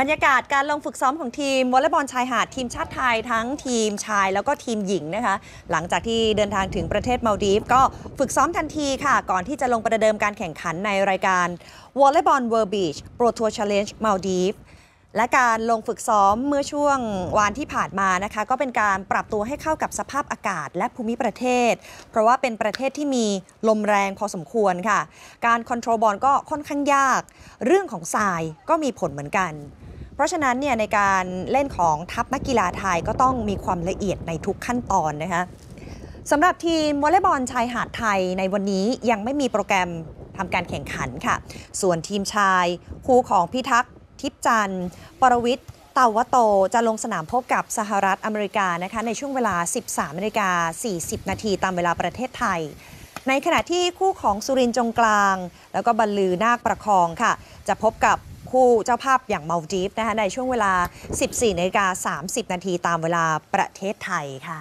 บรรยากาศการลงฝึกซ้อมของทีมวอลเลย์บอลชายหาดทีมชาติไทยทั้งทีมชายแล้วก็ทีมหญิงนะคะ หลังจากที่เดินทางถึงประเทศมัลดีฟส์ก็ฝึกซ้อมทันทีค่ะ ก่อนที่จะลงประเดิมการแข่งขันในรายการวอลเลย์บอลเวิร์บีชโปรทัวร์ช l เลนจ์มาลดีฟและการลงฝึกซ้อมเมื่อช่วงวานที่ผ่านมานะคะ ก็เป็นการปรับตัวให้เข้ากับสภาพอากาศและภูมิประเทศ เพราะว่าเป็นประเทศที่มีลมแรงพอสมควรค่ะ การคอนโทรลบอลก็ค่อนข้างยาก เรื่องของทรายก็มีผลเหมือนกัน เพราะฉะนั้นเนี่ยในการเล่นของทัพนักกีฬาไทยก็ต้องมีความละเอียดในทุกขั้นตอนนะคะสำหรับทีมวอลเลย์บอลชายหาดไทยในวันนี้ยังไม่มีโปรแกรมทำการแข่งขันค่ะ ส่วนทีมชาย คู่ของพิทักษ์ทิพจันทร์ ปรวิทย์เตาวโต จะลงสนามพบกับสหรัฐอเมริกานะคะในช่วงเวลา 13นาฬิกา40 นาทีตามเวลาประเทศไทย ในขณะที่คู่ของสุรินทร์จงกลาง แล้วก็บรรลือนาคประคองค่ะ จะพบกับ คู่เจ้าภาพอย่างมาลดีฟนะคะในช่วงเวลา 14นาฬิกา30 นาทีตามเวลาประเทศไทยค่ะ